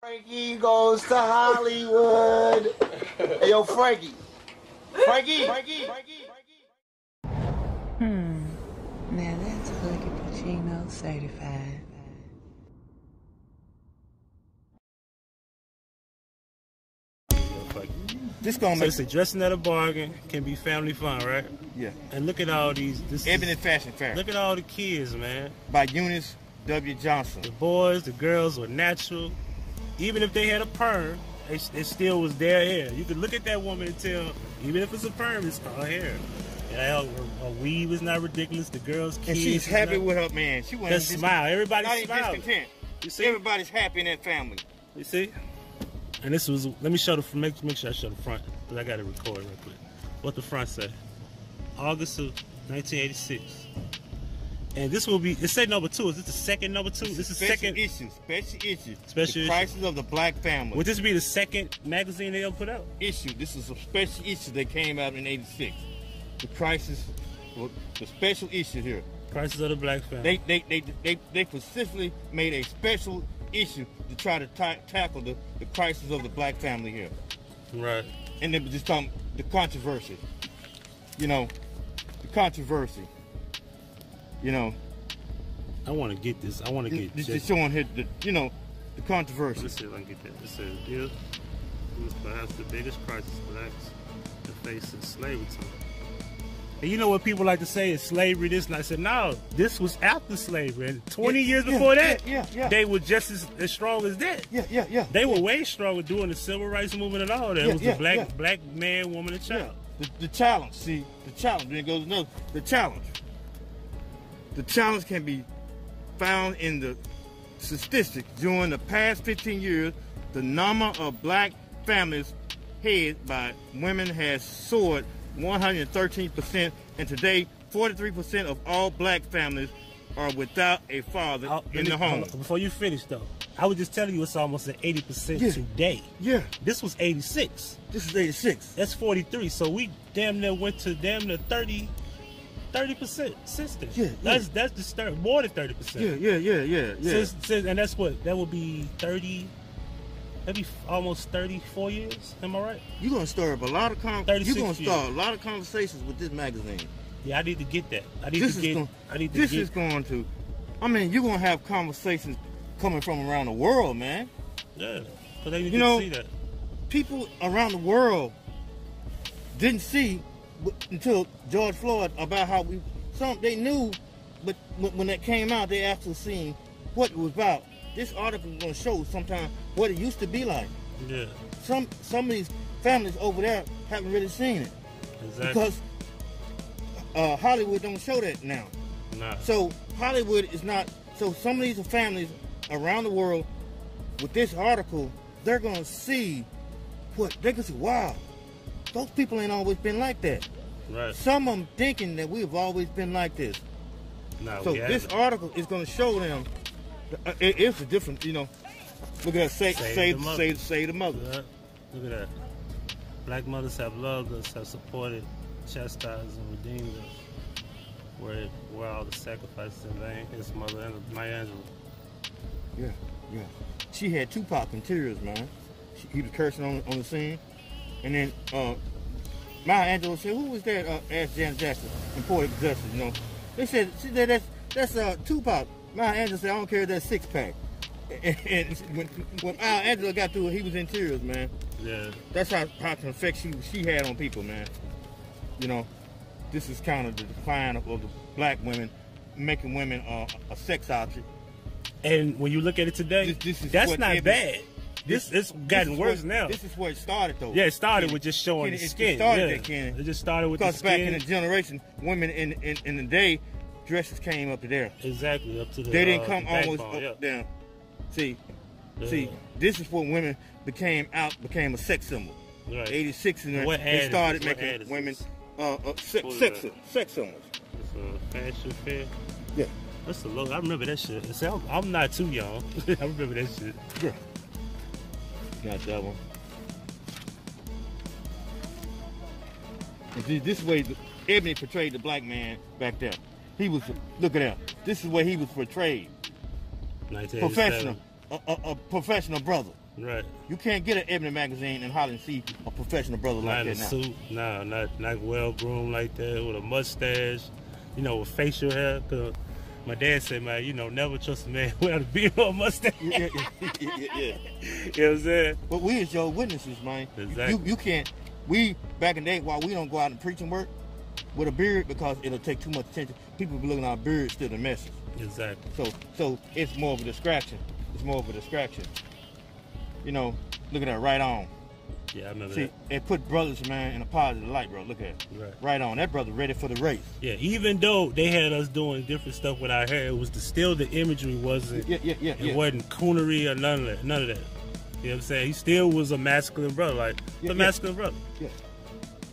Frankie goes to Hollywood. hey, yo, Frankie. Frankie. Frankie. Frankie. Frankie. Hmm. Now that's Huggie Pacino certified. This gonna So make it's a dressing at a bargain can be family fun, right? yeah. And look at all these. This Ebony is, Fashion Fair look at all the kids, man. by Eunice W. Johnson. The boys, the girls were natural. Even if they had a perm, they, it still was their hair. You could look at that woman and tell, even if it's a perm, it's her hair. Yeah, her, her weave is not ridiculous. The girls, And she's happy not- with her man. She wasn't Just smile. Everybody not even discontent. You see? Everybody's happy in that family. You see? And this was. Let me show the make make sure I show the front because I got to record real quick. What the front say? August of 1986. And this will be. It said number two. Is this the second number two? This is special second. issue. Special issue. Special the issue. crisis of the black family. Would this be the second magazine they ever put out? issue. This is a special issue that came out in '86. The crisis, well, the special issue here. Crisis of the Black Family. They they they they, they specifically made a special issue to try to tackle the, the crisis of the black family here, right. and were just talking the controversy. You know, the controversy. You know, I want to get this. I want to get. This just showing here the you know the controversy. Let's see if I can get that. It says, "Dear, was perhaps the biggest crisis blacks have faced since slavery time." And you know what people like to say is slavery this, and I said, no, this was after slavery. And 20 Yeah, years yeah, before that, yeah, yeah. they were just as, as strong as that. Yeah, yeah, yeah. They were way stronger doing the civil rights movement and all that. Yeah, it was the black black man, woman, and child. the, the challenge. See, the challenge. Then goes another. The challenge. The challenge can be found in the statistics during the past 15 years. The number of black families headed by women has soared 113 percent, and today 43 percent of all black families are without a father I'll- in the home. Before you finish, though, I was just telling you it's almost at 80% Yeah. today. Yeah, This was 86. this is 86. That's 43. So we damn near went to damn near 30, 30% since then. Yeah, yeah. That's that's disturbing. More than 30%. Yeah, yeah, yeah, yeah, yeah. Since, since, and that's what, that would be 30, maybe almost 34 years. Am I right? You're gonna start up a lot of con- 36 You're gonna years. start a lot of conversations with this magazine. Yeah, I need to get that. I need This to get, going. I need to This get, is going to. I mean, you're gonna have conversations coming from around the world, man. yeah. So they need You know- see that. People around the world didn't see until George Floyd about how we. Some they knew, but when when that came out, they actually seen what it was about. This article is gonna show sometime what it used to be like. Yeah, Some some of these families over there haven't really seen it exactly. because uh, Hollywood don't show that now. nah. So Hollywood is not. So some of these families around the world, with this article, they're gonna see what they can see. Wow, those people ain't always been like that. right. Some of them thinking that we've always been like this. Nah, So this article is gonna show them. uh, it- it's a different, you know. Look at that. Say, Save say, the mother. say, say the mother. Look at that. Black mothers have loved us, have supported, chastised, and redeemed us. Where, where all the sacrifices in vain? His mother, Maya Angelou. Yeah, yeah. She had Tupac in tears, man. She, he was cursing on, on the scene. And then uh, Maya Angelou said, who was that? Uh, asked Janet Jackson in Poetic Justice, you know. They said, she said, that's, that's uh, Tupac. Maya Angelou said, I don't care if that's six pack. And, and when, when Maya Angelou got through it, he was in tears, man. Yeah, That's how, how much effect she, she had on people, man. You know, this is kind of the decline of, of the black women, making women uh, a sex object. and when you look at it today, This- this is that's not every- bad. This it's gotten is worse what- now. This is where it started, though. yeah, it started with just showing Kenny, the skin. It started yeah. there, Kenny. It just started with the Because back in the generation, women in, in in the day, dresses came up to there. exactly up to the. They didn't uh, come the almost backbone, up yeah. down. See, Yeah. see, this is when women became out, became a sex symbol. Right. 86 and What they started this? Making women uh, uh, sex, sex, sex symbols. Fashion fair. Yeah, That's the logo. I remember that shit. See, I'm, I'm not too young. I remember that shit. yeah. Got that one. See, this way, Ebony portrayed the black man back there. He was, look at that. This is where he was portrayed. Professional, a, a, a professional brother. Right. You can't get an Ebony magazine and Holland and see a professional brother Not like in a that now. suit. Nah, not not well groomed like that with a mustache. You know, with facial hair. Cause my dad said, man, you know, never trust a man without a beard or a mustache. Yeah, yeah, yeah, yeah, you know what I'm saying? But we as your witnesses, man. Exactly. You, you can't. We back in the day, while we don't go out and preach and work with a beard because it'll take too much attention. People be looking at our beard still the message. Exactly. So so it's more of a distraction. It's more of a distraction. You know, look at that right on. Yeah, I remember See, that. it put brothers, man, in a positive light, bro. Look at it. Right. Right on. That brother ready for the race. Yeah, even though they had us doing different stuff with our hair, it was the, still the imagery wasn't. Yeah, yeah, yeah, It yeah. wasn't coonery or none of that. None of that. You know what I'm saying? He still was a masculine brother, like Yeah, the yeah. masculine brother. yeah.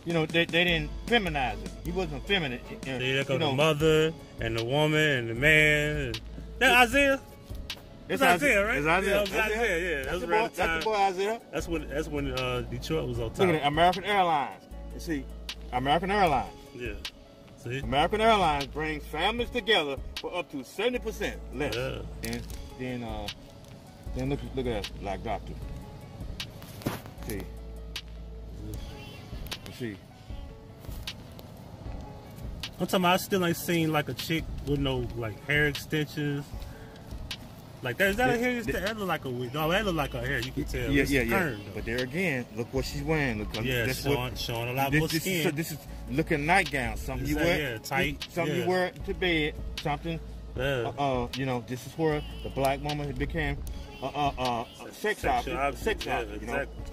You know, they, they didn't feminize it. He wasn't feminine. uh, They look you at the mother and the woman and the man. That Isaiah. It's Isaiah, right? It's Isaiah. Yeah, it was Isaiah, yeah. That That's, was the boy, the that's the boy Isaiah. That's when that's when uh, Detroit was on top. Look at that. American Airlines. You see, American Airlines. Yeah. See? American Airlines brings families together for up to 70% less Yeah. than, than, uh, than look, look at that black doctor. See. You see. I'm talking about I still ain't seen like a chick with no like hair extensions. Like that is that a hair th- extension? That look like a wig. No, that look like a hair. You can tell. Yeah, It's yeah, yeah. though. But there again, look what she's wearing. Look, yeah, that's showing, what, showing a lot this, more this skin. Is, so this is looking nightgown. Something you wear. yeah, tight, Something yeah. you wear to bed. Something. yeah. Uh, uh, you know, this is where the black woman became uh, uh, uh, a sex object. Sex object. You know. exactly.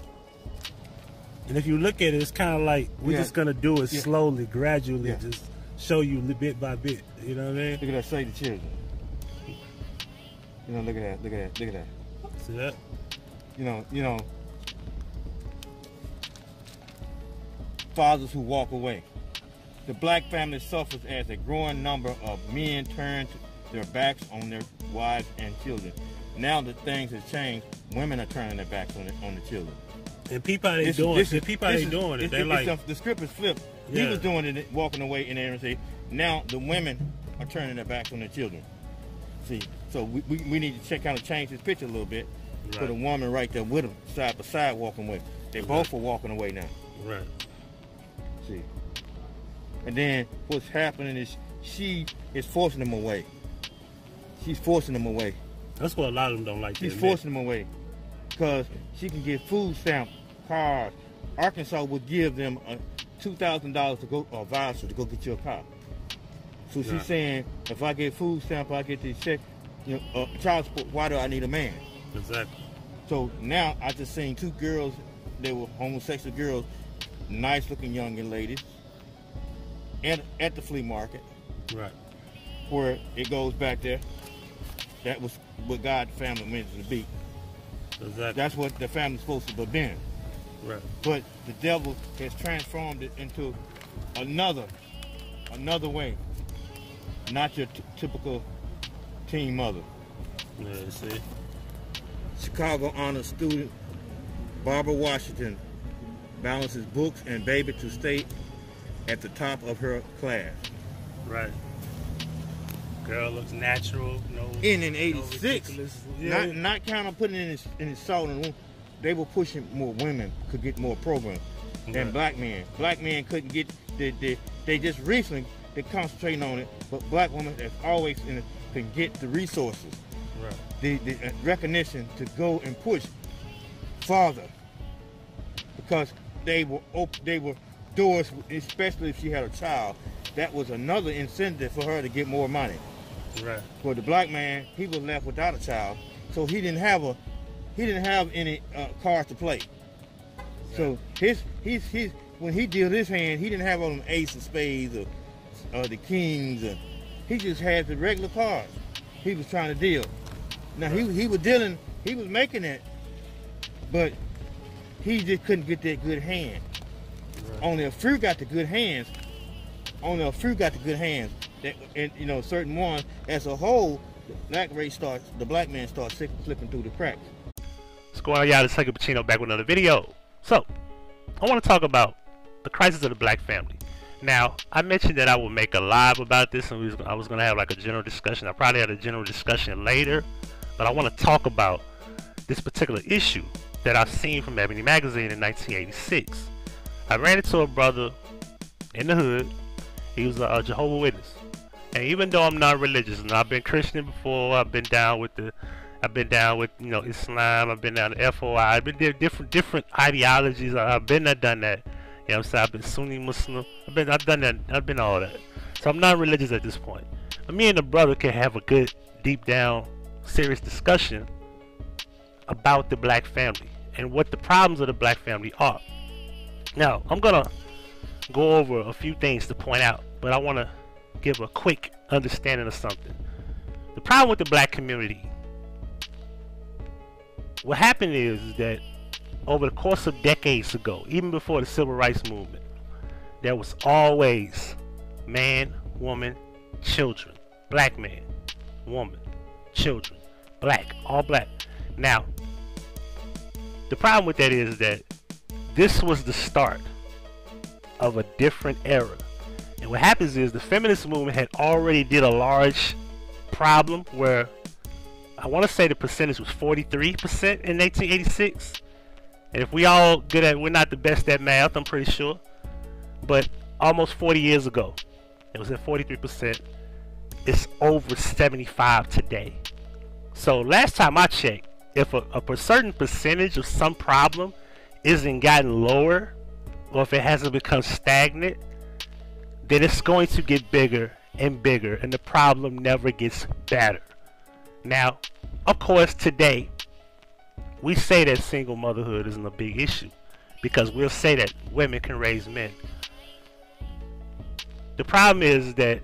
And if you look at it, it's kind of like we're Yeah. just gonna do it Yeah. slowly, gradually, just show you bit by bit. You know what I mean? Look at that, save the children. You know, look at that, look at that, look at that. See that? You know, you know, fathers who walk away. The black family suffers as a growing number of men turn their backs on their wives and children. Now that things have changed, women are turning their backs on the, on the children. And people ain't This- doing this it. People ain't doing it. They like the, the script is flipped. He was doing it, walking away in there and say, now the women are turning their backs on their children. See, so we, we, we need to check, kind of change this picture a little bit. Put a woman right there with them, side by side, walking away. They both are walking away now. right. See, and then what's happening is she is forcing them away. She's forcing them away. That's what a lot of them don't like. She's forcing them away because she can get food stamp cars. Arkansas would give them a two thousand dollars to go a voucher to go get you a car. So she's Right. saying, if I get food stamp, I get this check, you know, uh, child support. Why do I need a man? Exactly. So now I just seen two girls. They were homosexual girls, nice looking young ladies, at at the flea market Right. where it goes back there. That was what God family meant to be. Exactly. That's what the family's supposed to have been. right. But the devil has transformed it into another, another way. Not your t- typical teen mother. Yeah. See. Chicago honor student Barbara Washington balances books and baby to stay at the top of her class. Right. Girl looks natural. No. In in '86, ridiculous- Yeah. not not kind of putting in his in his soul and womb, they were pushing more women could get more programs than Right. black men. Black men couldn't get the, the they just recently they concentrating on it, but black women as always in it, can get the resources, Right. the, the uh, recognition to go and push farther because they were op- they were doors, especially if she had a child. That was another incentive for her to get more money. Right. For the black man, he was left without a child, so he didn't have a he didn't have any uh, cards to play. So his his his when he dealt his hand, he didn't have all them ace of spades or uh, the kings, and he just had the regular cards. He was trying to deal. Now he he was dealing, he was making it, but he just couldn't get that good hand. Right. Only a few got the good hands. Only a few got the good hands. That, and you know, certain ones. As a whole, the black race starts. The black man starts slip- slipping through the cracks. What's going on, y'all? It's Huggie Pacino back with another video. So, I want to talk about the crisis of the black family. Now, I mentioned that I would make a live about this, and was, I was going to have like a general discussion. I probably had a general discussion later, but I want to talk about this particular issue that I've seen from Ebony Magazine in 1986. I ran into a brother in the hood. He was a, a Jehovah Witness, and even though I'm not religious, and I've been Christian before, I've been down with the, I've been down with you know Islam, I've been down to FOI, I've been different different ideologies. I've been there, done that. You know what I'm saying? I've been Sunni Muslim. I've been, I've done that. I've been all that. So I'm not religious at this point. Me and the brother can have a good, deep down, serious discussion about the black family and what the problems of the black family are. Now, I'm gonna go over a few things to point out, but I want to give a quick understanding of something. The problem with the black community, what happened is, is that over the course of decades ago, even before the civil rights movement, there was always man, woman, children, black man, woman, children, black, all black. Now, the problem with that is that this was the start of a different era. And what happens is the feminist movement had already did a large problem where I want to say the percentage was 43% in 1886. And if we all good at, we're not the best at math, I'm pretty sure. But almost 40 years ago, it was at 43%. It's over 75 today. So last time I checked, if a, a certain percentage of some problem isn't gotten lower, or if it hasn't become stagnant, then it's going to get bigger and bigger, and the problem never gets better. Now, of course, today, we say that single motherhood isn't a big issue because we'll say that women can raise men. The problem is that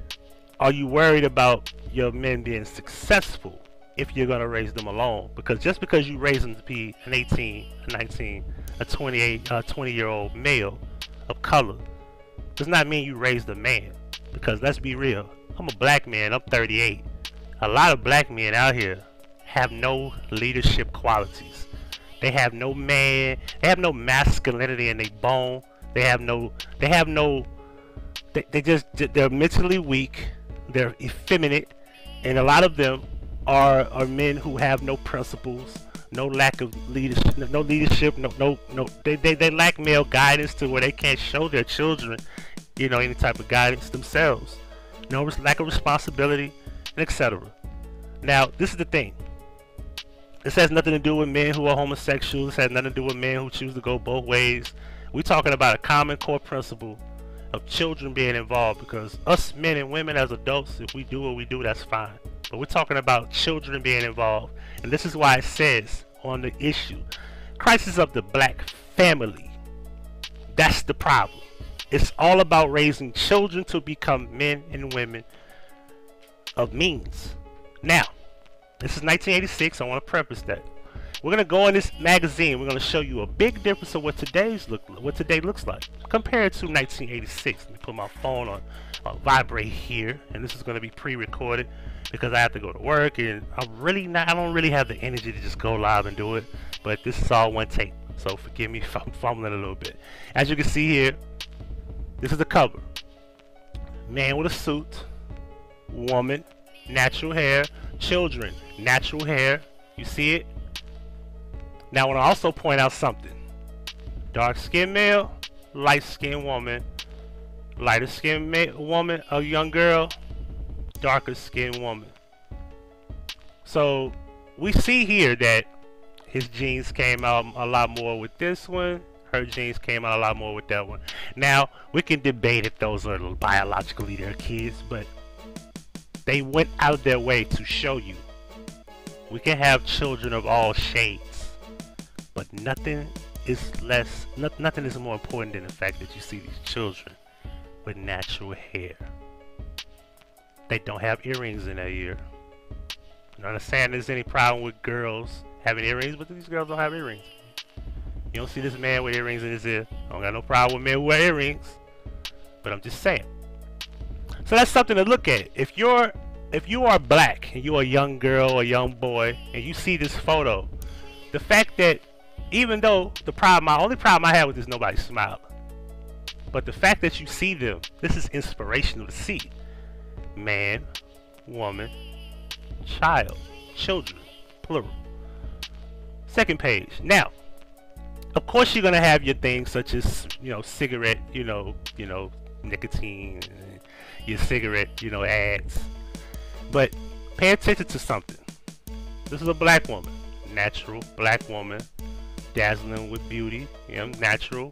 are you worried about your men being successful if you're going to raise them alone? Because just because you raise them to be an 18, a 19, a 28, a 20 year old male of color does not mean you raised a man. Because let's be real, I'm a black man, I'm 38. A lot of black men out here have no leadership qualities. They have no man, they have no masculinity in their bone. They have no, they have no, they, they just, they're mentally weak. They're effeminate. And a lot of them are, are men who have no principles, no lack of leadership, no leadership, no, no, no, they, they, they lack male guidance to where they can't show their children, you know, any type of guidance themselves. No lack of responsibility, etc. Now, this is the thing. This has nothing to do with men who are homosexuals. This has nothing to do with men who choose to go both ways. We're talking about a common core principle of children being involved because us men and women as adults, if we do what we do, that's fine. But we're talking about children being involved. And this is why it says on the issue, crisis of the black family. That's the problem. It's all about raising children to become men and women of means. Now, this is 1986. I want to preface that. We're gonna go in this magazine. We're gonna show you a big difference of what today's look, what today looks like compared to 1986. Let me put my phone on, on vibrate here, and this is gonna be pre-recorded because I have to go to work, and I'm really not. I don't really have the energy to just go live and do it. But this is all one take, so forgive me if I'm fumbling a little bit. As you can see here, this is the cover. Man with a suit, woman, natural hair, children, natural hair. You see it? Now I want to also point out something. Dark skinned male, light skinned woman, lighter skinned woman, a young girl, darker skinned woman. So we see here that his genes came out a lot more with this one. Her genes came out a lot more with that one. Now we can debate if those are biologically their kids, but they went out their way to show you we can have children of all shades, but nothing is less, not, nothing is more important than the fact that you see these children with natural hair. They don't have earrings in their ear. I'm not understand there's any problem with girls having earrings, but these girls don't have earrings. You don't see this man with earrings in his ear. I don't got no problem with men wear earrings. But I'm just saying. So that's something to look at. If you're if you are black and you're a young girl or young boy and you see this photo, the fact that even though the problem, my only problem I have with this, nobody smiling. But the fact that you see them, this is inspirational to see. Man, woman, child, children, plural. Second page. Now, of course you're gonna have your things such as you know cigarette, you know, you know, nicotine, your cigarette, you know, ads. But pay attention to something. This is a black woman, natural black woman, dazzling with beauty, you know, natural.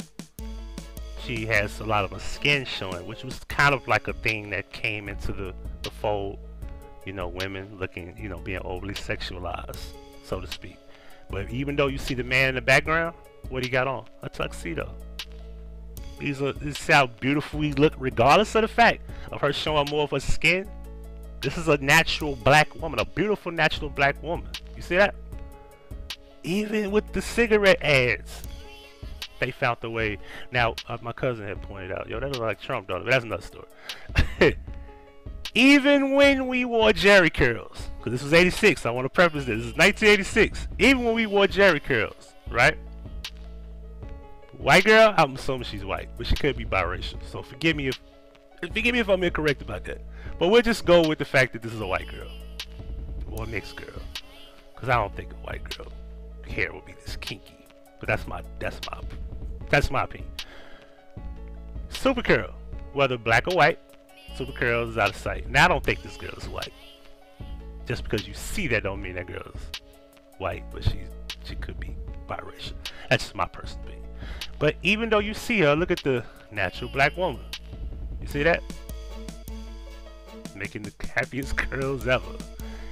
She has a lot of her skin showing, which was kind of like a thing that came into the, the fold. You know, women looking, you know, being overly sexualized, so to speak. But even though you see the man in the background, what he got on? A tuxedo. These are this is how beautiful he look, regardless of the fact of her showing more of her skin. This is a natural black woman, a beautiful natural black woman. You see that? Even with the cigarette ads, they found the way. Now, uh, my cousin had pointed out, yo, that looks like Trump, don't? But that's another story. even when we wore Jerry curls, because this was 86, I want to preface this. This is 1986. Even when we wore Jerry curls, right? White girl, I'm assuming she's white, but she could be biracial. So forgive me if forgive me if I'm incorrect about that. But we'll just go with the fact that this is a white girl or mixed girl, because I don't think a white girl hair would be this kinky. But that's my that's my that's my opinion. Super curl, whether black or white, super curl is out of sight. Now I don't think this girl is white. Just because you see that don't mean that girl is white, but she she could be biracial. That's just my personal opinion. But even though you see her, look at the natural black woman. You see that? Making the happiest curls ever.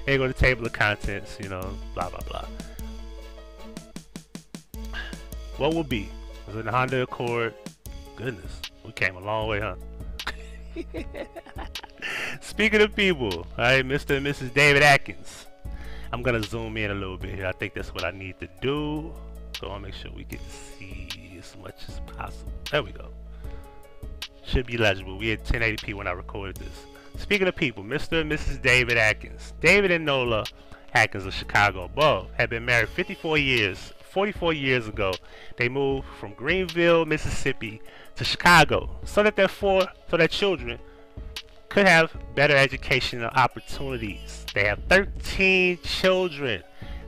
Here go the table of contents, you know, blah blah blah. What will be? Was it the Honda Accord? Goodness, we came a long way, huh? Speaking of people, alright, Mr. and Mrs. David Atkins. I'm gonna zoom in a little bit here. I think that's what I need to do. So I'll make sure we get to see as much as possible. There we go. Should be legible. We had 1080p when I recorded this. Speaking of people, Mr. and Mrs. David Atkins. David and Nola Atkins of Chicago both had been married 54 years. 44 years ago, they moved from Greenville, Mississippi to Chicago so that their four, so their children could have better educational opportunities. They have 13 children.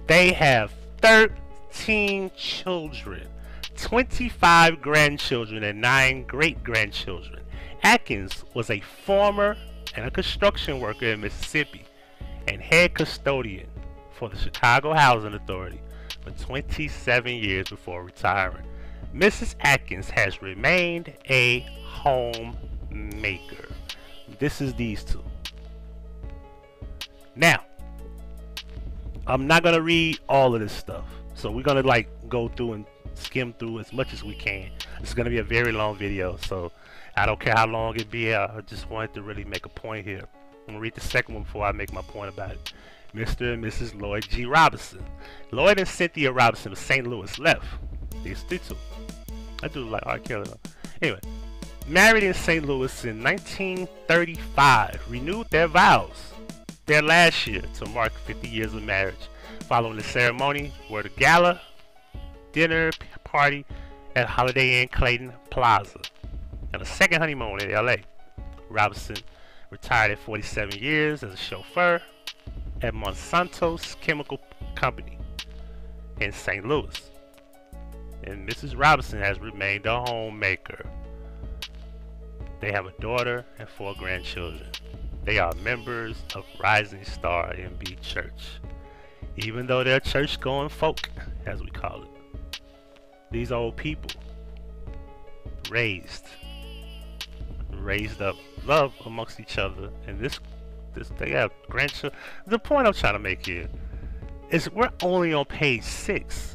They have 13 children. 25 grandchildren and 9 great grandchildren. Atkins was a farmer and a construction worker in Mississippi and head custodian for the Chicago Housing Authority for 27 years before retiring. Mrs. Atkins has remained a homemaker. This is these two. Now, I'm not going to read all of this stuff. So we're going to like go through and skim through as much as we can. It's going to be a very long video, so I don't care how long it be. I just wanted to really make a point here. I'm going to read the second one before I make my point about it. Mr. and Mrs. Lloyd G. Robinson. Lloyd and Cynthia Robinson of St. Louis left. These two. I do like R. Kelly. Anyway, married in St. Louis in 1935, renewed their vows their last year to mark 50 years of marriage. Following the ceremony were the gala dinner party at Holiday Inn Clayton Plaza and a second honeymoon in LA. Robinson retired at 47 years as a chauffeur at Monsanto's Chemical Company in St. Louis. And Mrs. Robinson has remained a homemaker. They have a daughter and four grandchildren. They are members of Rising Star MB Church, even though they're church going folk, as we call it these old people raised raised up love amongst each other. And this this they have grandchildren the point i'm trying to make here is we're only on page six.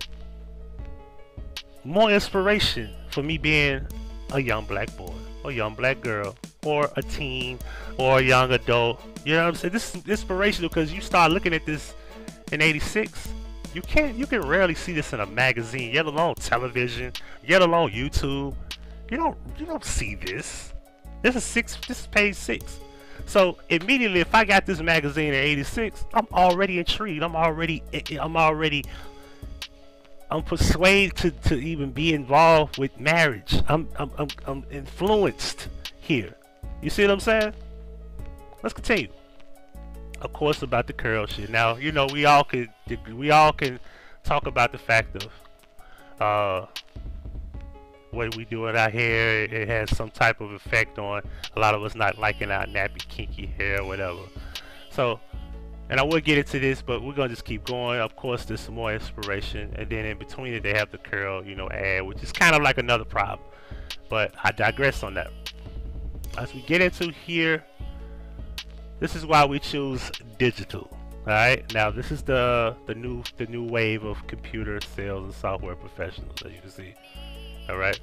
More inspiration for me being a young black boy or young black girl or a teen or a young adult. You know what i'm saying? This is inspirational because you start looking at this in 86 you can't you can rarely see this in a magazine, yet alone television, yet alone YouTube. You don't you don't see this. This is six this is page six. So immediately if I got this magazine in 86, I'm already intrigued. I'm already eh, eh, I'm already I'm persuaded to, to even be involved with marriage. I'm, I'm, I'm, I'm influenced here. You see what I'm saying? Let's continue of course, about the curl shit. Now, you know, we all could we all can talk about the fact of uh, what we do with our hair, it has some type of effect on a lot of us not liking our nappy, kinky hair, or whatever. So, and I will get into this, but we're gonna just keep going. Of course, there's some more inspiration, and then in between it, they have the curl, you know, ad, which is kind of like another problem. But I digress on that. As we get into here, this is why we choose digital. All right, now this is the the new the new wave of computer sales and software professionals, as you can see. All right,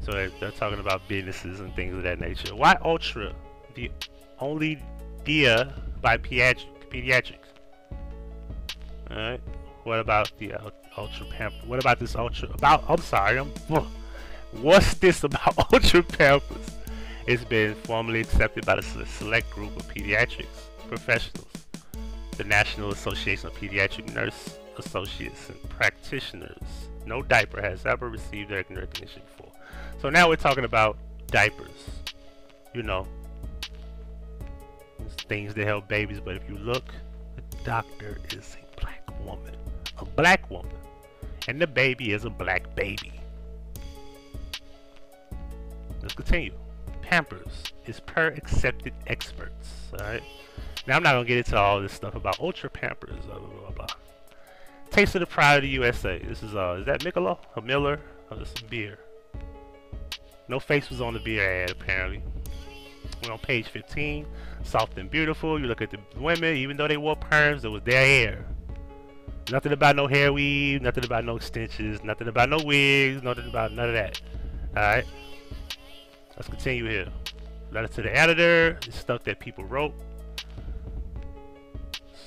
so they're, they're talking about businesses and things of that nature. Why Ultra? The only dia by pediatric, pediatrics. All right. What about the uh, Ultra Pampers? What about this Ultra? About I'm sorry, I'm. What's this about Ultra Pampers? It's been formally accepted by the select group of pediatrics professionals, the National Association of Pediatric Nurse Associates and Practitioners. No diaper has ever received recognition before. So now we're talking about diapers. You know, things that help babies, but if you look, the doctor is a black woman. A black woman. And the baby is a black baby. Let's continue. Pampers is per accepted experts. Alright. Now I'm not gonna get into all this stuff about ultra pampers, blah blah blah blah. Taste of the Pride of the USA. This is uh is that Michelob? A Miller? Oh this is beer. No face was on the beer ad apparently. We're on page 15. Soft and beautiful. You look at the women, even though they wore perms, it was their hair. Nothing about no hair weave, nothing about no extensions, nothing about no wigs, nothing about none of that. Alright. Let's continue here. Letter to the editor. This stuff that people wrote.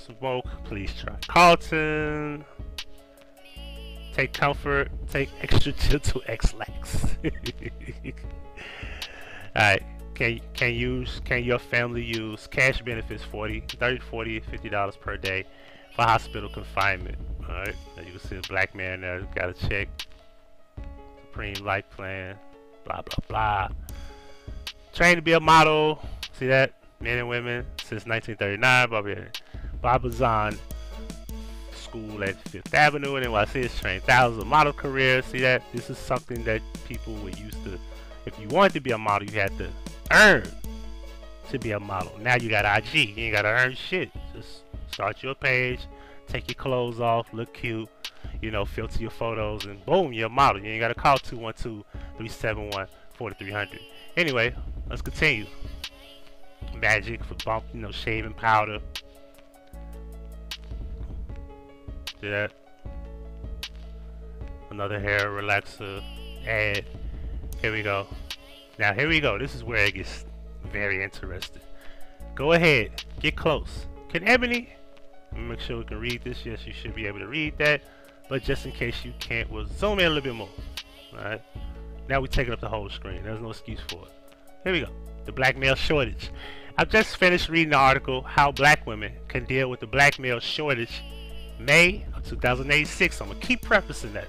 Smoke. Please try Carlton. Take comfort. Take extra gentle Ex-Lax. Alright. Can can use can your family use cash benefits 40 30 40 50 dollars per day for hospital confinement all right now you can see a black man there got a check supreme life plan blah blah blah trained to be a model see that men and women since 1939 Bobby Barbizon school at Fifth Avenue and NYC has trained thousands of model careers see that this is something that people were used to if you wanted to be a model you had to earn to be a model. Now you got IG. You ain't gotta earn shit. Just start your page, take your clothes off, look cute, you know, filter your photos, and boom, you're a model. You ain't gotta call 212-371-4300. Anyway, let's continue. Magic for bump, you know, shaving powder. Do that? Another hair relaxer ad. Here we go. Now here we go. This is where it gets very interesting. Go ahead. Get close. Can Ebony make sure we can read this? Yes, you should be able to read that. But just in case you can't, we'll zoom in a little bit more. Alright. Now we're taking up the whole screen. There's no excuse for it. Here we go. The black male shortage. I've just finished reading the article, How Black Women Can Deal with the Black Male Shortage, May of 2086. I'm going to keep prefacing that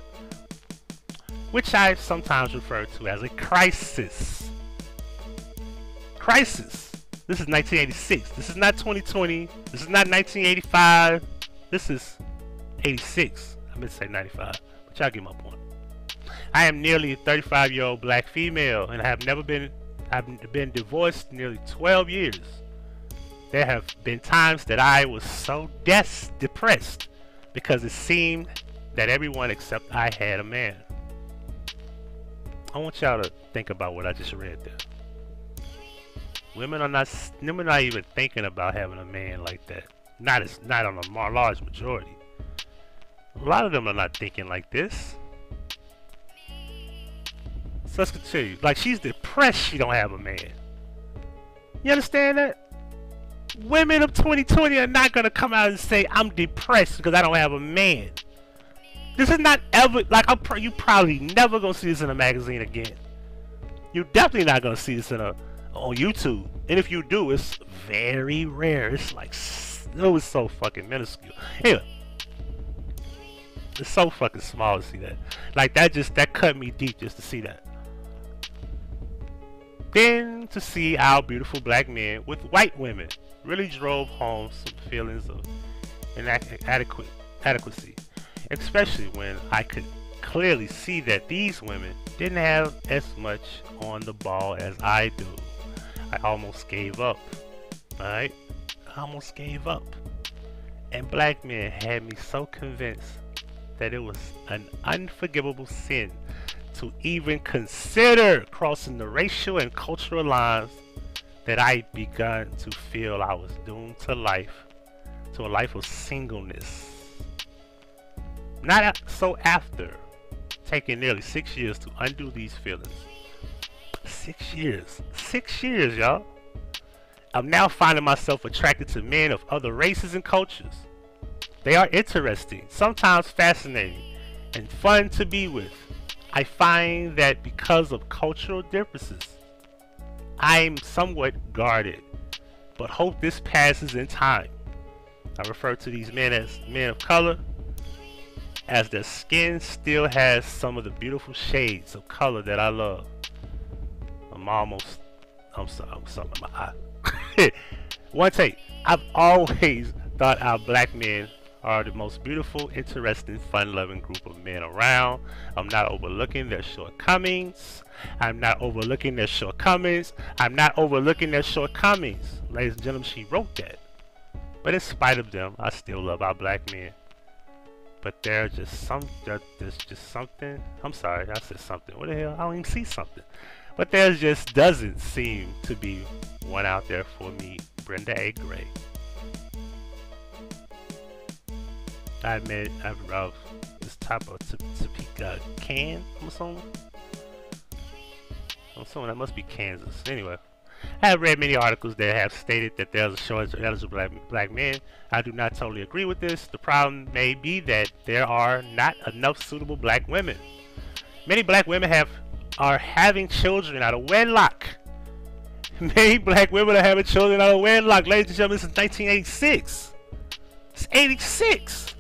which I sometimes refer to as a crisis. Crisis. This is 1986. This is not 2020. This is not 1985. This is 86. I meant to say 95, but y'all get my point. I am nearly a 35 year old black female and I have never been I've been divorced nearly 12 years. There have been times that I was so des depressed because it seemed that everyone except I had a man. I want y'all to think about what I just read there. Women are not women are not even thinking about having a man like that. Not as not on a large majority. A lot of them are not thinking like this. So let's continue. Like she's depressed she don't have a man. You understand that? Women of 2020 are not gonna come out and say I'm depressed because I don't have a man. This is not ever like I'm. Pr you probably never gonna see this in a magazine again. You're definitely not gonna see this in a on YouTube. And if you do, it's very rare. It's like oh, it was so fucking minuscule. Anyway, it's so fucking small to see that. Like that just that cut me deep just to see that. Then to see our beautiful black men with white women really drove home some feelings of inadequate adequacy especially when I could clearly see that these women didn't have as much on the ball as I do. I almost gave up. I almost gave up. And black men had me so convinced that it was an unforgivable sin to even consider crossing the racial and cultural lines that I begun to feel I was doomed to life, to a life of singleness. Not so after taking nearly six years to undo these feelings. Six years. Six years, y'all. I'm now finding myself attracted to men of other races and cultures. They are interesting, sometimes fascinating, and fun to be with. I find that because of cultural differences, I'm somewhat guarded, but hope this passes in time. I refer to these men as men of color, as their skin still has some of the beautiful shades of color that I love. I'm almost, I'm sorry, I'm sorry, my eye. One take. I've always thought our black men are the most beautiful, interesting, fun-loving group of men around. I'm not overlooking their shortcomings. I'm not overlooking their shortcomings. I'm not overlooking their shortcomings. Ladies and gentlemen, she wrote that. But in spite of them, I still love our black men. But there's just some, there's just something. I'm sorry, I said something. What the hell? I don't even see something. But there just doesn't seem to be one out there for me, Brenda A. Gray. I admit I've rubbed this type of Topeka can, I'm assuming. I'm assuming that must be Kansas. Anyway, I have read many articles that have stated that there's a shortage of eligible black, black men. I do not totally agree with this. The problem may be that there are not enough suitable black women. Many black women have are having children out of wedlock. Many black women are having children out of wedlock. Ladies and gentlemen, since 1986. It's 86.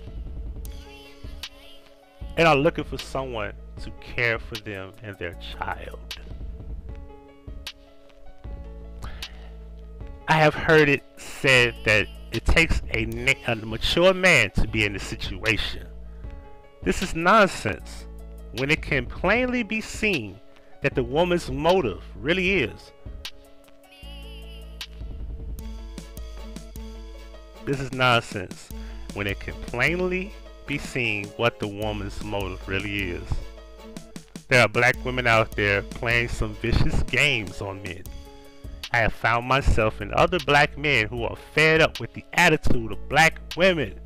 And are looking for someone to care for them and their child. I have heard it said that it takes a, a mature man to be in this situation. This is nonsense when it can plainly be seen that the woman's motive really is. This is nonsense when it can plainly be seen what the woman's motive really is. There are black women out there playing some vicious games on men. I have found myself and other black men who are fed up with the attitude of black women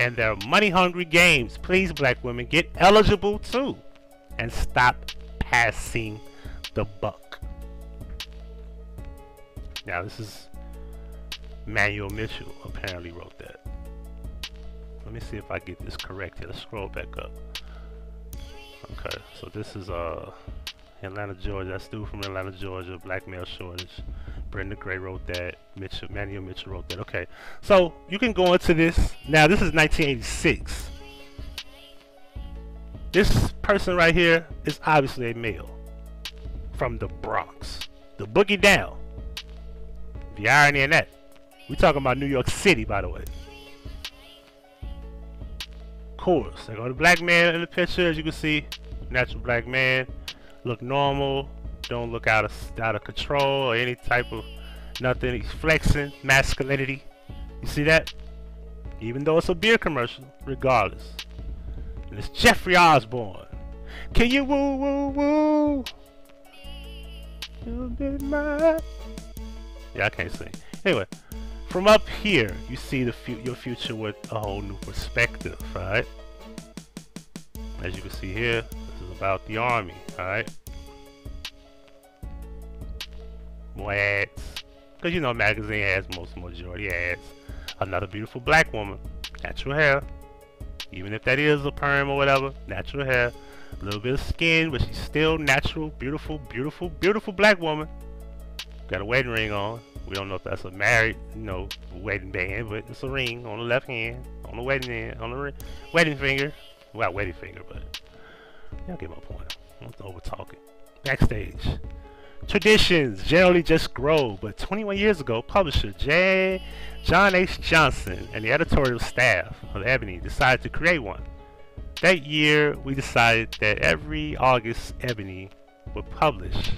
and their money hungry games. Please, black women, get eligible too and stop passing the buck. Now, this is Manuel Mitchell apparently wrote that. Let me see if I get this correct here. Let's scroll back up. Okay, so this is uh Atlanta, Georgia. That's dude from Atlanta, Georgia. Black male shortage. Brenda Gray wrote that. Mitchell, Manuel Mitchell wrote that. Okay, so you can go into this. Now, this is 1986. This person right here is obviously a male from the Bronx. The boogie down. The irony in that. We talking about New York City, by the way. Course, I got a black man in the picture, as you can see. Natural black man look normal, don't look out of out of control or any type of nothing. He's flexing masculinity. You see that? Even though it's a beer commercial, regardless. And it's Jeffrey Osborne. Can you woo woo woo? You be my. Yeah, I can't sing. Anyway, from up here, you see the fu your future with a whole new perspective, right? As you can see here, this is about the army, alright? More ads. Because you know magazine has most majority ads. Another beautiful black woman. Natural hair. Even if that is a perm or whatever. Natural hair. A little bit of skin, but she's still natural, beautiful, beautiful, beautiful black woman. Got a wedding ring on. We don't know if that's a married, you know, wedding band, but it's a ring on the left hand, on the wedding hand, on the wedding finger. Well, wedding finger, but y'all get my point. I'm over talking. Backstage. Traditions generally just grow, but 21 years ago, publisher J. John H. Johnson and the editorial staff of Ebony decided to create one. That year, we decided that every August, Ebony would publish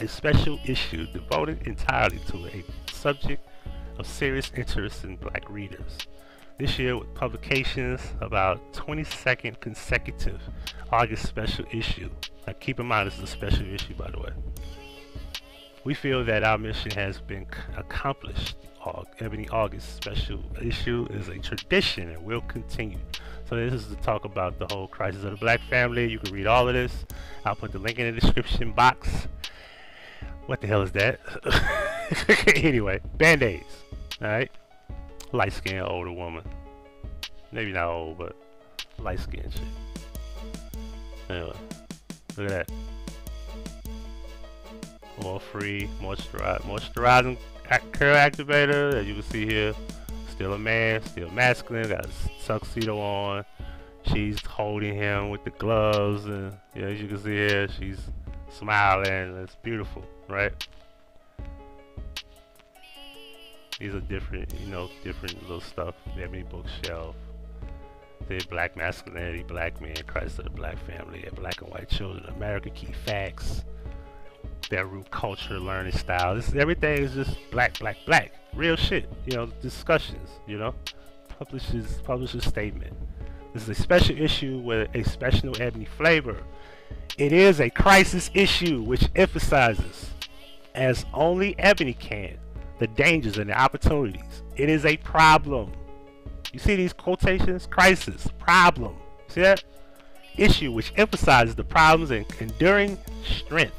a special issue devoted entirely to a subject of serious interest in black readers. This year, with publications about 22nd consecutive August special issue. Now, keep in mind, this is a special issue, by the way. We feel that our mission has been accomplished. Ebony August special issue is a tradition and will continue. So this is to talk about the whole crisis of the black family. You can read all of this. I'll put the link in the description box. What the hell is that? anyway, band-aids. Alright? Light skinned older woman. Maybe not old, but light skinned shit. Anyway, look at that. More free, moisturize, moisturizing curl activator, as you can see here. Still a man, still masculine, got a tuxedo on. She's holding him with the gloves, and yeah, as you can see here, she's smiling. It's beautiful, right? These are different, you know, different little stuff. Ebony bookshelf. The black masculinity, black men, Christ of the black family, and black and white children, American key facts, their root culture, learning style. This everything is just black, black, black. Real shit. You know, discussions, you know. Publishes publishes statement. This is a special issue with a special ebony flavor. It is a crisis issue which emphasizes, as only ebony can, the dangers and the opportunities. It is a problem. You see these quotations? Crisis, problem. See that? Issue which emphasizes the problems and enduring strength,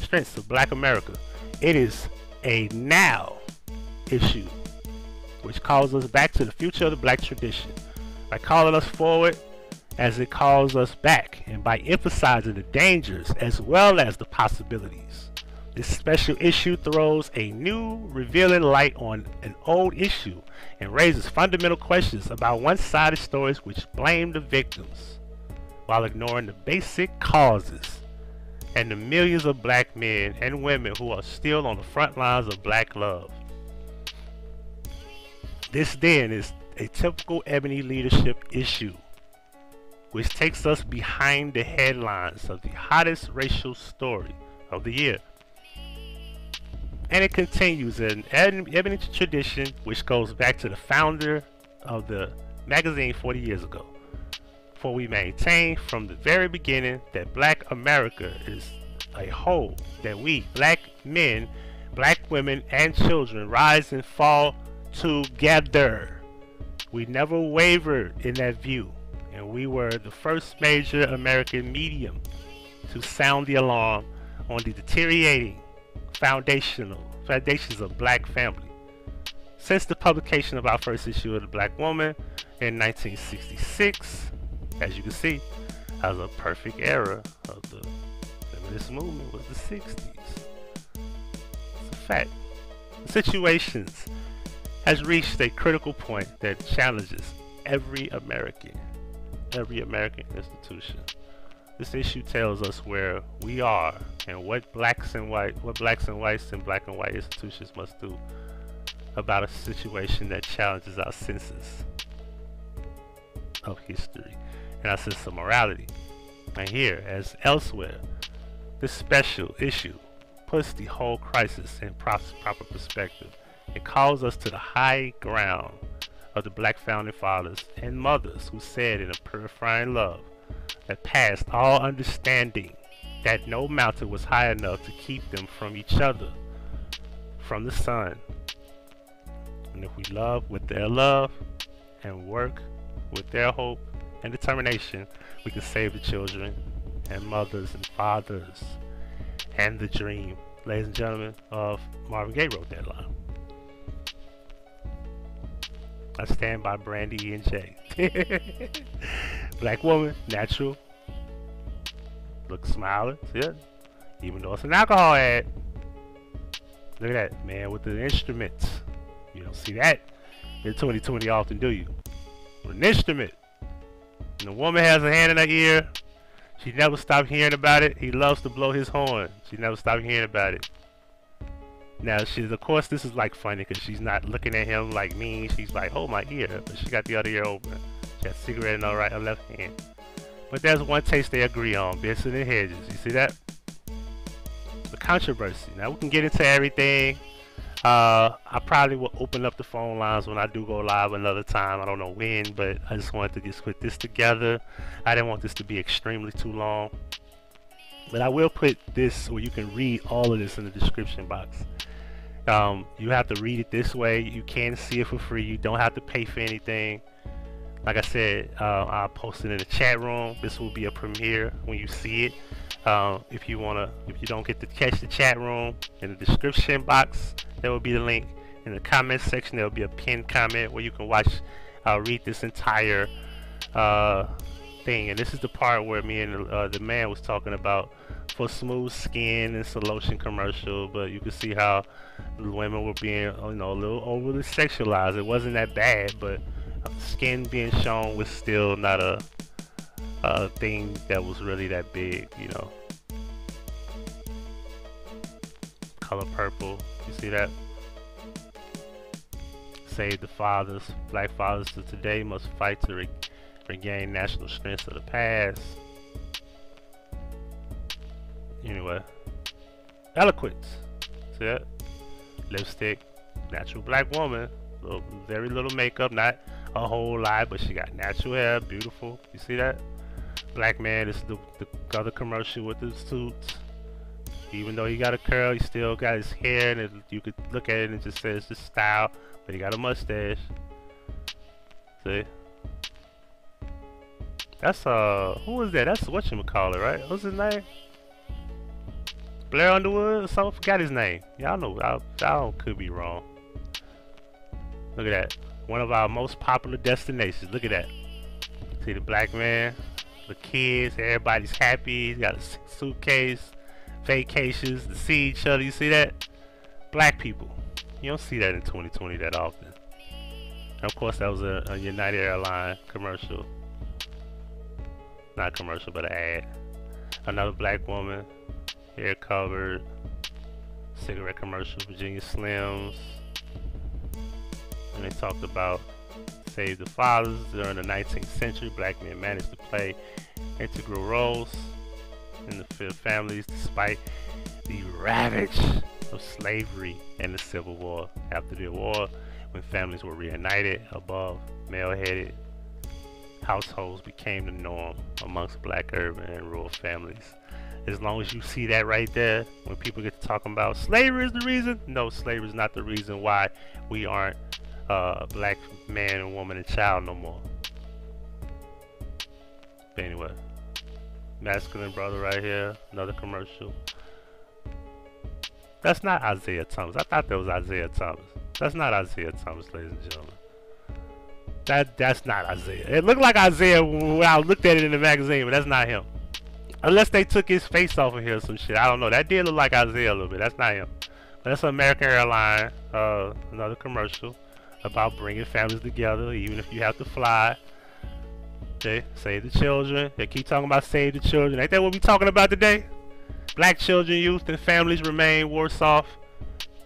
strengths of black America. It is a now issue which calls us back to the future of the black tradition by calling us forward as it calls us back and by emphasizing the dangers as well as the possibilities. This special issue throws a new, revealing light on an old issue and raises fundamental questions about one-sided stories which blame the victims while ignoring the basic causes and the millions of black men and women who are still on the front lines of black love. This then is a typical Ebony leadership issue which takes us behind the headlines of the hottest racial story of the year and it continues an ebony tradition which goes back to the founder of the magazine 40 years ago. For we maintain from the very beginning that black America is a whole, that we, black men, black women, and children rise and fall together. We never wavered in that view, and we were the first major American medium to sound the alarm on the deteriorating foundational foundations of black family. Since the publication of our first issue of the Black Woman in 1966, as you can see, as a perfect era of the feminist movement was the 60s. It's a fact. The situations has reached a critical point that challenges every American, every American institution. This issue tells us where we are and what blacks and white, what blacks and whites and black and white institutions must do about a situation that challenges our senses of history and our sense of morality. And here, as elsewhere, this special issue puts the whole crisis in proper perspective. It calls us to the high ground of the black founding fathers and mothers who said in a purifying love, that passed all understanding, that no mountain was high enough to keep them from each other, from the sun. And if we love with their love and work with their hope and determination, we can save the children and mothers and fathers and the dream. Ladies and gentlemen, of Marvin Gaye wrote that line. I stand by Brandy and Jay. Black woman, natural. Look smiling, see it? Even though it's an alcohol ad. Look at that, man, with the instruments. You don't see that in 2020 often, do you? With an instrument. And the woman has a hand in her ear. She never stopped hearing about it. He loves to blow his horn. She never stopped hearing about it. Now, she's of course, this is like funny because she's not looking at him like me. She's like, hold my ear, but she got the other ear open. Got cigarette in the right or left hand. But there's one taste they agree on, Benson and Hedges. You see that? The controversy. Now we can get into everything. Uh, I probably will open up the phone lines when I do go live another time. I don't know when, but I just wanted to just put this together. I didn't want this to be extremely too long. But I will put this where you can read all of this in the description box. Um, you have to read it this way. You can see it for free. You don't have to pay for anything. Like I said, uh, I'll post it in the chat room. This will be a premiere when you see it. Uh, if you wanna, if you don't get to catch the chat room in the description box, there will be the link. In the comment section, there will be a pinned comment where you can watch, uh, read this entire uh, thing. And this is the part where me and uh, the man was talking about for smooth skin. and a lotion commercial, but you can see how the women were being, you know, a little overly sexualized. It wasn't that bad, but skin being shown was still not a, a thing that was really that big, you know. Color purple, you see that? Save the fathers, black fathers of today must fight to re regain national strength of the past. Anyway, eloquence, see that? Lipstick, natural black woman, little, very little makeup, not a whole lot, but she got natural hair, beautiful. You see that? Black man, this is the, the other commercial with the suits. Even though he got a curl, he still got his hair, and it, you could look at it and it just says the style, but he got a mustache. See? That's uh, who was that? That's what you call it, right? What's his name? Blair Underwood or something? Forgot his name. Y'all know. I, I could be wrong. Look at that. One of our most popular destinations. Look at that. See the black man, the kids, everybody's happy. He's got a suitcase, vacations to see each other. You see that? Black people. You don't see that in 2020 that often. And of course, that was a, a United Airline commercial. Not commercial, but an ad. Another black woman, hair covered, cigarette commercial, Virginia Slims and they talked about Save the Fathers during the 19th century. Black men managed to play integral roles in the field families despite the ravage of slavery and the Civil War. After the war, when families were reunited above male-headed households became the norm amongst black urban and rural families. As long as you see that right there, when people get to talking about slavery is the reason, no, slavery is not the reason why we aren't uh, black man and woman and child no more. But anyway, masculine brother right here, another commercial. That's not Isaiah Thomas. I thought that was Isaiah Thomas. That's not Isaiah Thomas, ladies and gentlemen. That that's not Isaiah. It looked like Isaiah when I looked at it in the magazine, but that's not him. Unless they took his face off of here or some shit. I don't know. That did look like Isaiah a little bit. That's not him. But that's American Airline. Uh, another commercial about bringing families together, even if you have to fly. Okay, save the children. They keep talking about save the children. Ain't that what we talking about today? Black children, youth, and families remain worse off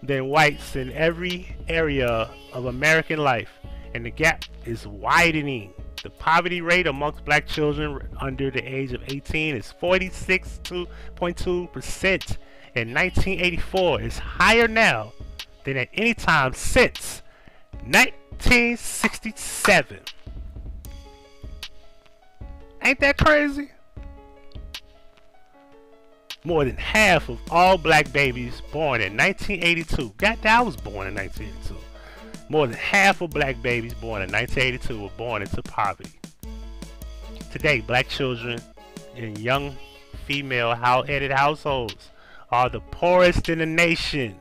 than whites in every area of American life, and the gap is widening. The poverty rate amongst black children under the age of 18 is 46.2% in 1984. It's higher now than at any time since 1967. Ain't that crazy? More than half of all black babies born in 1982. God, I was born in 1982. More than half of black babies born in 1982 were born into poverty. Today, black children in young female headed households are the poorest in the nation.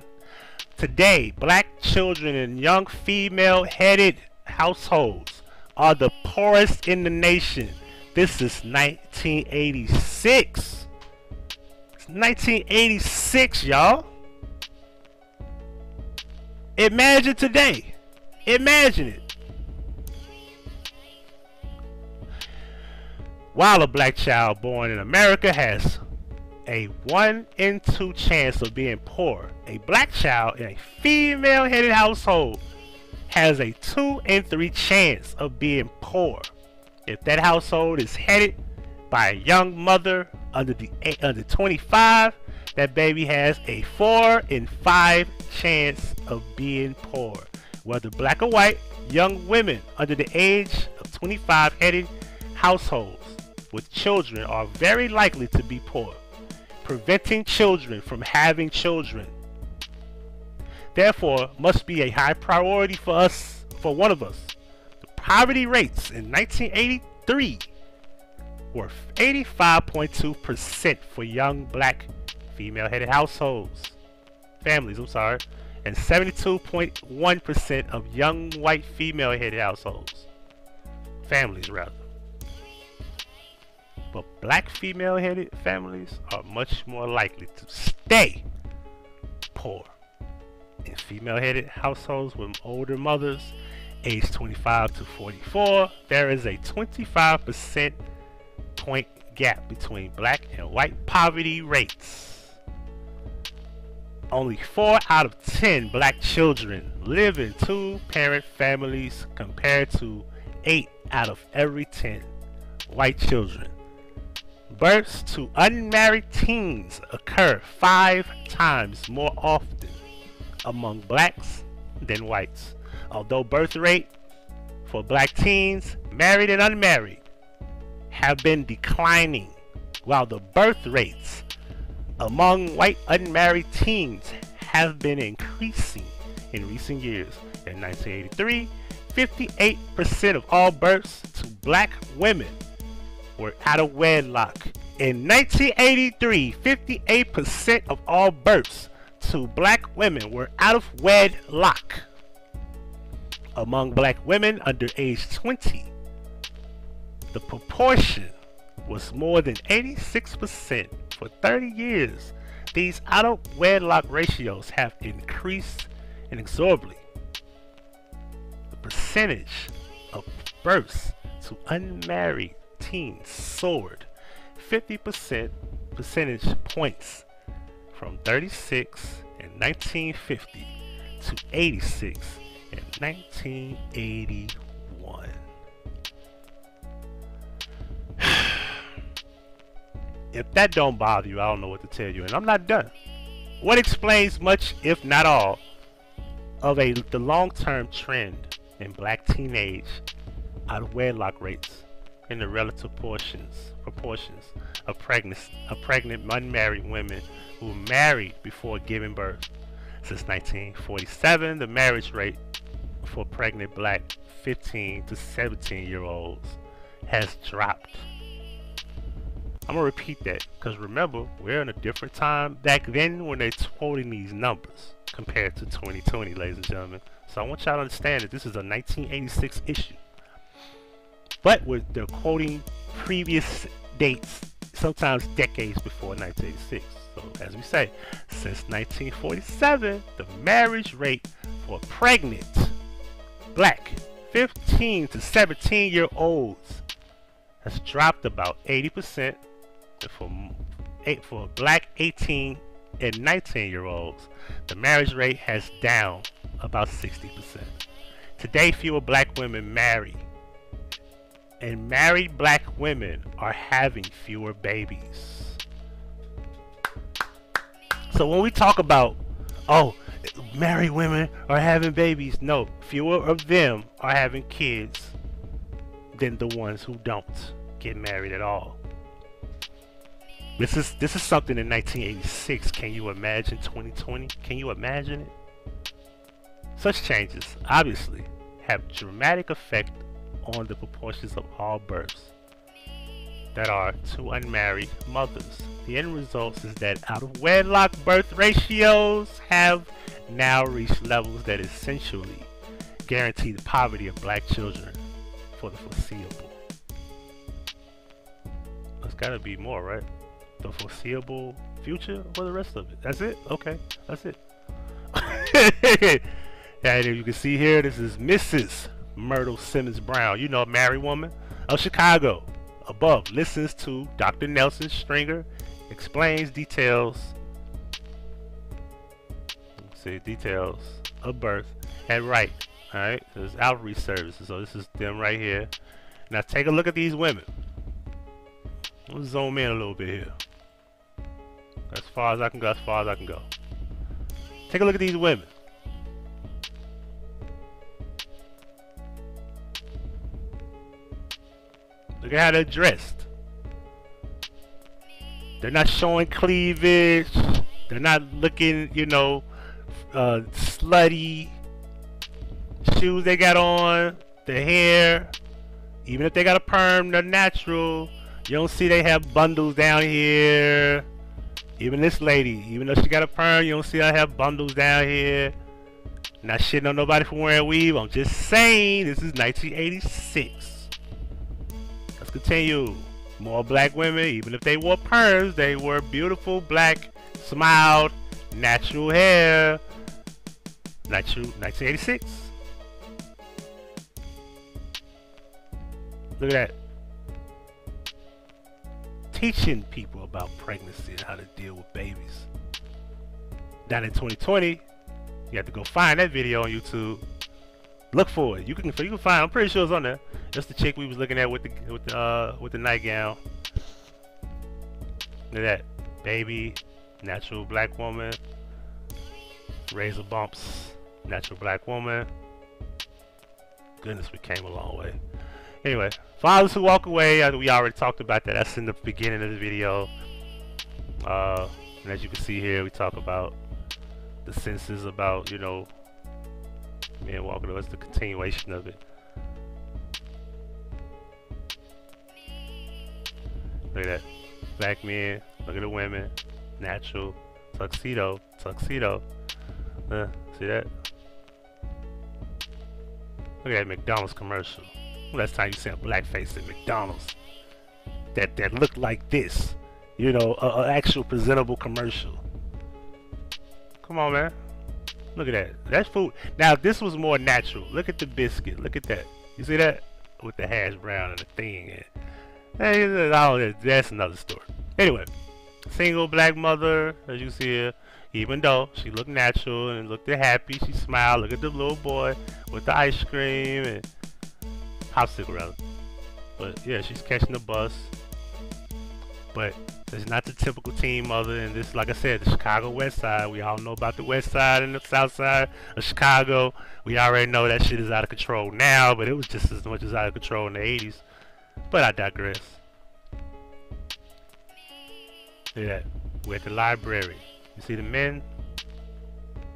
Today, black children in young female headed households are the poorest in the nation. This is 1986. It's 1986, y'all. Imagine today. Imagine it. While a black child born in America has a 1 in 2 chance of being poor. A black child in a female headed household has a 2 in 3 chance of being poor. if that household is headed by a young mother under the under 25, that baby has a four in five chance of being poor. Whether black or white, young women under the age of 25 headed households with children are very likely to be poor, preventing children from having children. Therefore, must be a high priority for us, for one of us. The poverty rates in 1983 were 85.2% for young black female-headed households, families, I'm sorry, and 72.1% of young white female-headed households, families rather. But black female-headed families are much more likely to stay poor. In female-headed households with older mothers, aged 25 to 44, there is a 25% point gap between black and white poverty rates. Only 4 out of 10 black children live in two parent families compared to 8 out of every 10 white children. Births to unmarried teens occur five times more often among blacks than whites. Although birth rate for black teens, married and unmarried, have been declining, while the birth rates among white unmarried teens have been increasing in recent years. In 1983, 58% of all births to black women were out of wedlock. In 1983, 58% of all births to black women were out of wedlock. Among black women under age 20, the proportion was more than 86% for 30 years. These out of wedlock ratios have increased inexorably. The percentage of births to unmarried teens soared 50% percentage points from 36 in 1950 to 86 in 1981. if that don't bother you, I don't know what to tell you, and I'm not done. What explains much, if not all, of a the long-term trend in black teenage out of wedlock rates in the relative portions proportions of pregnant of pregnant unmarried women who married before giving birth. Since 1947, the marriage rate for pregnant black 15 to 17 year olds has dropped. I'm gonna repeat that because remember, we're in a different time back then when they're quoting these numbers compared to 2020, ladies and gentlemen. So I want y'all to understand that this is a 1986 issue. But with they're quoting previous dates, sometimes decades before 1986. So as we say, since 1947, the marriage rate for pregnant black 15 to 17 year olds has dropped about 80% for for black 18 and 19 year olds the marriage rate has down about 60% today fewer black women marry and married black women are having fewer babies. So when we talk about oh married women are having babies no fewer of them are having kids than the ones who don't get married at all. This is this is something in 1986 can you imagine 2020 can you imagine it? Such changes obviously have dramatic effect on the proportions of all births that are to unmarried mothers. The end result is that out of wedlock birth ratios have now reached levels that essentially guarantee the poverty of black children for the foreseeable. There's gotta be more, right? The foreseeable future for the rest of it. That's it? Okay, that's it. and you can see here, this is Mrs. Myrtle Simmons Brown. You know, a married woman of Chicago. Above listens to Dr. Nelson Stringer, explains details. See details of birth and right. All right, so it's outreach services. So this is them right here. Now take a look at these women. Let's zoom in a little bit here. As far as I can go, as far as I can go. Take a look at these women. Look at how they're dressed. They're not showing cleavage. They're not looking, you know, uh, slutty. Shoes they got on, the hair. Even if they got a perm, they're natural. You don't see they have bundles down here. Even this lady, even though she got a perm, you don't see her have bundles down here. Not shitting on nobody for wearing weave. I'm just saying this is 1986. Continue. More black women, even if they wore perms, they were beautiful, black, smiled, natural hair. Natural 1986. Look at that. Teaching people about pregnancy and how to deal with babies. Down in 2020, you have to go find that video on YouTube. Look for it. You can you can find. I'm pretty sure it's on there. That's the chick we was looking at with the with the uh, with the nightgown. Look at that, baby, natural black woman, razor bumps, natural black woman. Goodness, we came a long way. Anyway, fathers who walk away, we already talked about that. That's in the beginning of the video. Uh, and as you can see here, we talk about the senses about, you know, men walking. It's the continuation of it. Look at that. Black men, look at the women. Natural. Tuxedo. Tuxedo. Uh, see that? Look at that McDonald's commercial. Last time you saw blackface at McDonald's. That that looked like this. You know, a, a actual presentable commercial. Come on, man. Look at that. That's food. Now, this was more natural. Look at the biscuit. Look at that. You see that? With the hash brown and the thing. And, hey, all that's another story. Anyway, single black mother, as you see here, even though she looked natural and looked happy, she smiled. Look at the little boy with the ice cream and popsicle rather. But yeah, she's catching the bus. But it's not the typical team mother, and this, like I said, the Chicago West Side. We all know about the West Side and the South Side of Chicago. We already know that shit is out of control now, but it was just as much as out of control in the 80s. But I digress. Yeah, we're at the library. You see the men?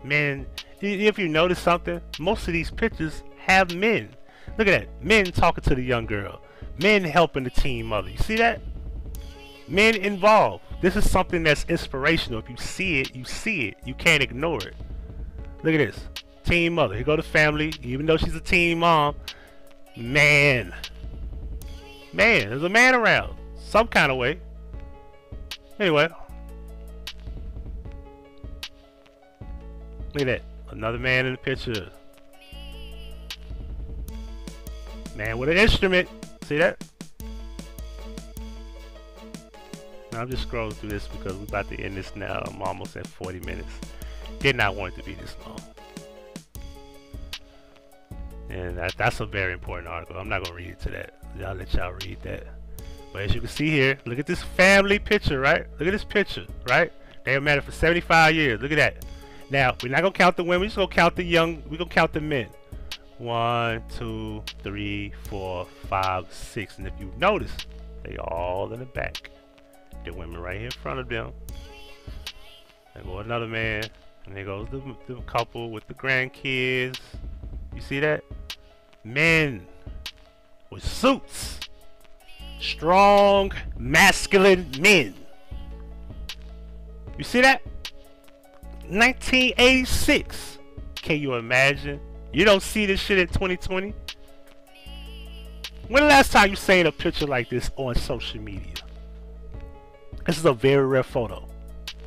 Men, if you notice something, most of these pictures have men. Look at that. Men talking to the young girl. Men helping the team mother. You see that? Men involved. This is something that's inspirational. If you see it, you see it. You can't ignore it. Look at this. Team mother. Here go the family. Even though she's a team mom. Man. Man. There's a man around. Some kind of way. Anyway. Look at that. Another man in the picture. Man with an instrument. See that? I'm just scrolling through this because we're about to end this now. I'm almost at 40 minutes. Did not want it to be this long. And that, that's a very important article. I'm not going to read it to that. I'll let y'all read that. But as you can see here, look at this family picture, right? Look at this picture, right? They were married for 75 years. Look at that. Now, we're not going to count the women. We're just going to count the young. We're going to count the men. One, two, three, four, five, six. And if you notice, they all in the back. The women right here in front of them. There go another man. And there goes the, the couple with the grandkids. You see that? Men with suits. Strong, masculine men. You see that? 1986. Can you imagine? You don't see this shit in 2020? When the last time you seen a picture like this on social media? This is a very rare photo.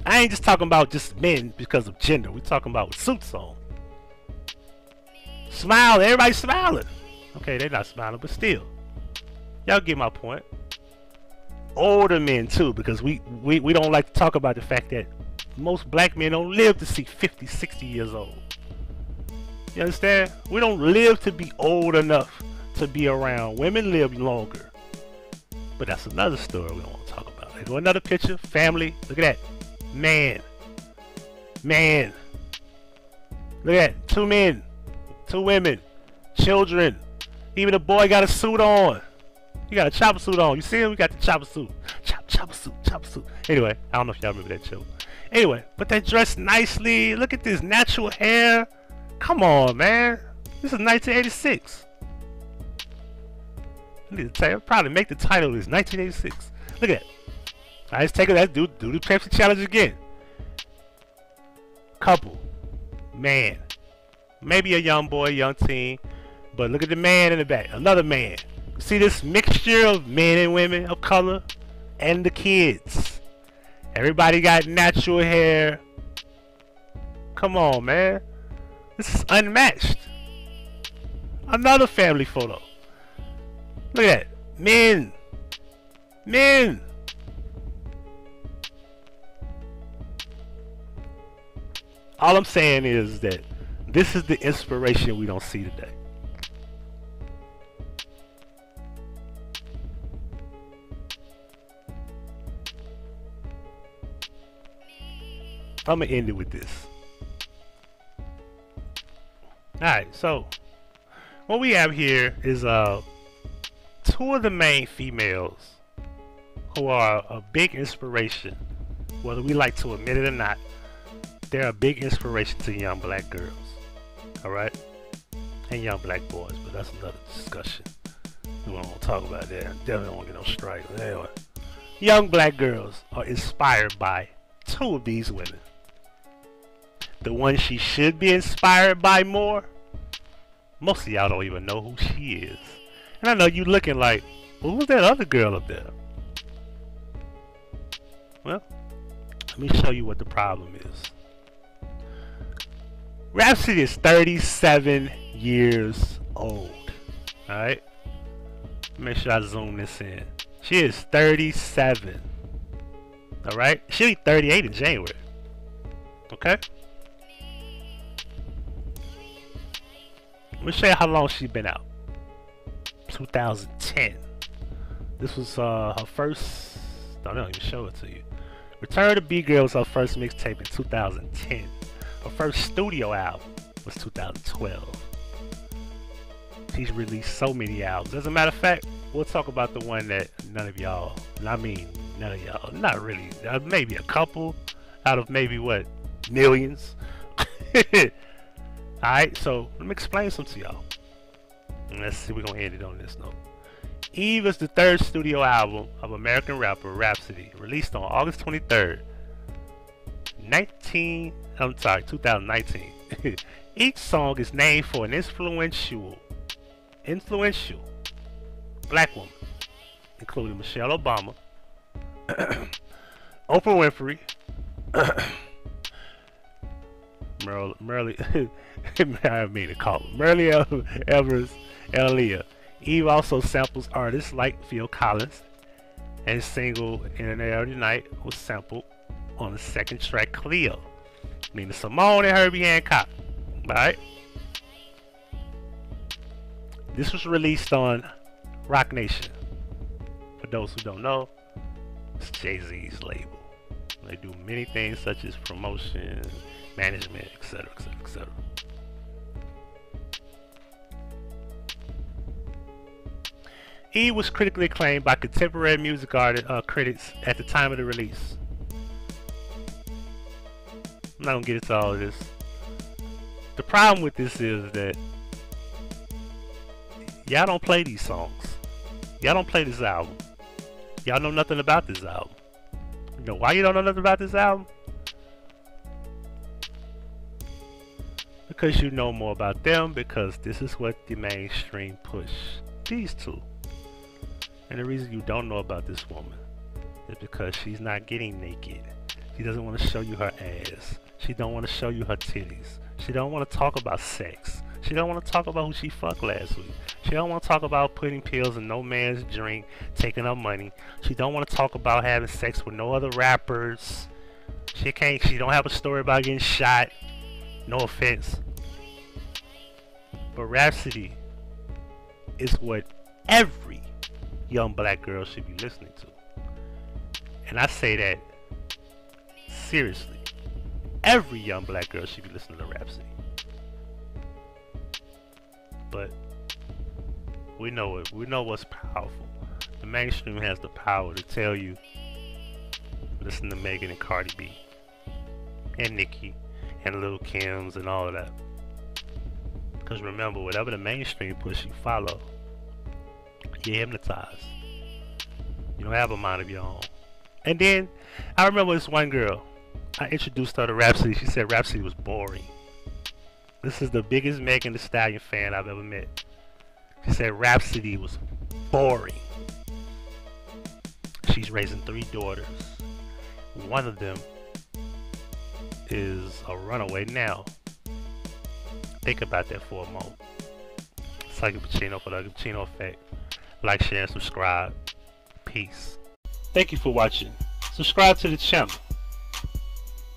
I ain't just talking about just men because of gender. We're talking about suits on. Smiling. Everybody's smiling. Okay, they're not smiling, but still. Y'all get my point. Older men too, because we, we, we don't like to talk about the fact that most black men don't live to see 50, 60 years old. You understand? We don't live to be old enough to be around. Women live longer. But that's another story we go another picture. Family. Look at that. Man. Man. Look at that. Two men. Two women. Children. Even the boy got a suit on. He got a chopper suit on. You see him? We got the chopper suit. Chop, chopper suit, chopper suit. Anyway, I don't know if y'all remember that show. Anyway, but they dressed nicely. Look at this natural hair. Come on, man. This is 1986. I need to tell you, probably make the title is 1986. Look at that. I just take it. Let's do do the Pepsi challenge again. Couple, man, maybe a young boy, young teen, but look at the man in the back. Another man. See this mixture of men and women of color, and the kids. Everybody got natural hair. Come on, man. This is unmatched. Another family photo. Look at that. Men. Men. All I'm saying is that this is the inspiration we don't see today. I'm gonna end it with this. Alright, so what we have here is uh two of the main females who are a big inspiration, whether we like to admit it or not, they're a big inspiration to young black girls. Alright? And young black boys, but that's another discussion. We won't talk about that. Definitely don't want to get no strike. Anyway. Young black girls are inspired by two of these women. The one she should be inspired by more, most of y'all don't even know who she is. And I know you looking like, well, who's that other girl up there? Well, let me show you what the problem is. Rapsody is 37 years old. Alright? Make sure I zoom this in. She is 37. Alright? She'll be 38 in January. Okay? Let me show you how long she's been out. 2010. This was uh, her first. I don't even show it to you. Return to B Girl was her first mixtape in 2010. Her first studio album was 2012. She's released so many albums. As a matter of fact, we'll talk about the one that none of y'all, I mean, none of y'all, not really, uh, maybe a couple out of maybe what, millions. Alright, so let me explain some to y'all. Let's see, we're gonna end it on this note. Eve is the third studio album of American rapper Rapsody, released on August 23rd, 19. I'm sorry, 2019. Each song is named for an influential, influential black woman, including Michelle Obama, Oprah Winfrey, Merle, Merle, I mean to call Myrlie Evers, Aaliyah. Eve also samples artists like Phil Collins, and single "In the Air Tonight" was sampled on the second track "Cleo." Nina Simone and Herbie Hancock. Alright? This was released on Roc Nation. For those who don't know, it's Jay Z's label. They do many things such as promotion, management, etc., etc., etc. E was critically acclaimed by contemporary music artists, uh, critics at the time of the release. I'm not gonna get into all of this. The problem with this is that y'all don't play these songs. Y'all don't play this album. Y'all know nothing about this album. You know why you don't know nothing about this album? Because you know more about them because this is what the mainstream push. These two. And the reason you don't know about this woman is because she's not getting naked. She doesn't want to show you her ass. She don't want to show you her titties. She don't want to talk about sex. She don't want to talk about who she fucked last week. She don't want to talk about putting pills in no man's drink, taking her money. She don't want to talk about having sex with no other rappers. She can't. She don't have a story about getting shot. No offense. But Rapsody is what every young black girl should be listening to. And I say that seriously. Every young black girl should be listening to Rapsody. But we know it. We know what's powerful. The mainstream has the power to tell you listen to Megan and Cardi B and Nicki and Lil Kim's and all of that. Because remember, whatever the mainstream push you follow, you're hypnotized. You don't have a mind of your own. And then I remember this one girl. I introduced her to Rapsody. She said Rapsody was boring. This is the biggest Megan Thee Stallion fan I've ever met. She said Rapsody was boring. She's raising three daughters. One of them is a runaway now. Think about that for a moment. It's like a Pacino for the Pacino effect. Like, share, and subscribe. Peace. Thank you for watching. Subscribe to the channel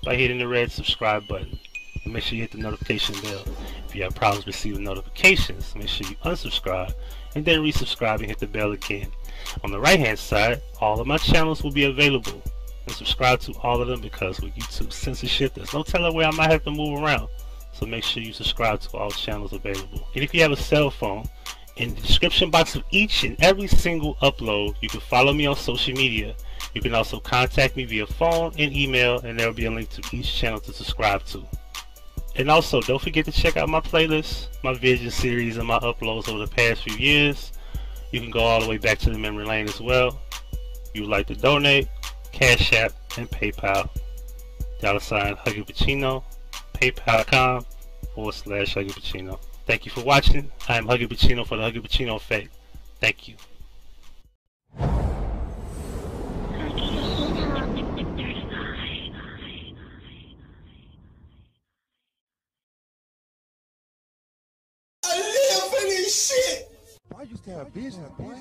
by hitting the red subscribe button. And make sure you hit the notification bell. If you have problems receiving notifications, make sure you unsubscribe and then resubscribe and hit the bell again. On the right hand side, all of my channels will be available. And subscribe to all of them because with YouTube censorship, there's no telling where I might have to move around. So make sure you subscribe to all channels available. And if you have a cell phone, in the description box of each and every single upload, you can follow me on social media. You can also contact me via phone and email, and there will be a link to each channel to subscribe to. And also, don't forget to check out my playlist, my vision series, and my uploads over the past few years. You can go all the way back to the memory lane as well. If you would like to donate, Cash App, and PayPal. Dollar sign Huggie Pacino, paypal.com forward slash Huggie Pacino. Thank you for watching. I am Huggie Pacino for the Huggie Pacino Effect. Thank you. Shit. Why used to have vision, boy?